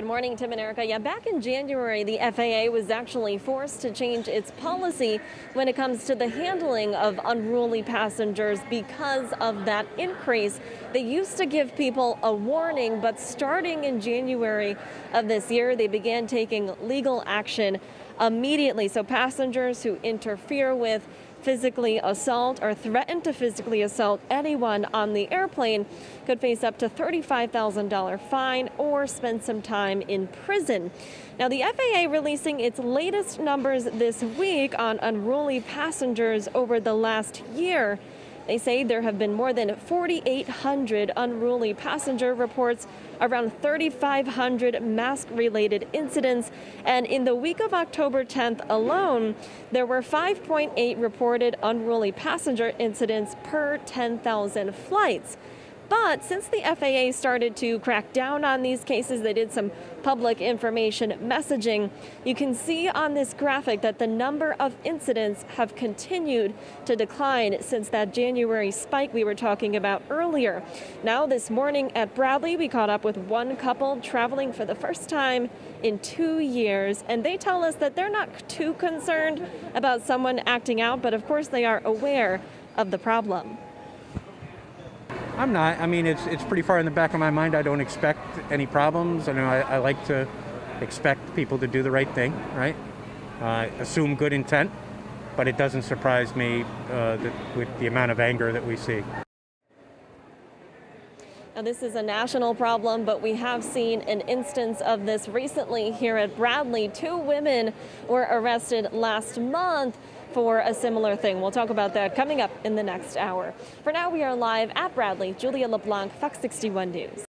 Good morning, Tim and Erica. Yeah, back in January, the FAA was actually forced to change its policy when it comes to the handling of unruly passengers because of that increase. They used to give people a warning, but starting in January of this year, they began taking legal action immediately. So passengers who interfere with physically assault or threaten to physically assault anyone on the airplane could face up to $35,000 fine or spend some time in prison. Now, the FAA releasing its latest numbers this week on unruly passengers over the last year. They say there have been more than 4,800 unruly passenger reports, around 3,500 mask related incidents, and in the week of October 10th alone, there were 5.8 reported unruly passenger incidents per 10,000 flights. But since the FAA started to crack down on these cases, they did some public information messaging. You can see on this graphic that the number of incidents have continued to decline since that January spike we were talking about earlier. Now, this morning at Bradley, we caught up with one couple traveling for the first time in two years, and they tell us that they're not too concerned about someone acting out, but of course, they are aware of the problem. I'm not. I mean, it's it's pretty far in the back of my mind. I don't expect any problems. I know I, I like to expect people to do the right thing, right? Uh, assume good intent, but it doesn't surprise me uh, that with the amount of anger that we see. Now, this is a national problem, but we have seen an instance of this recently here at Bradley. Two women were arrested last month for a similar thing. We'll talk about that coming up in the next hour. For now, we are live at Bradley. Julia LeBlanc, Fox 61 News.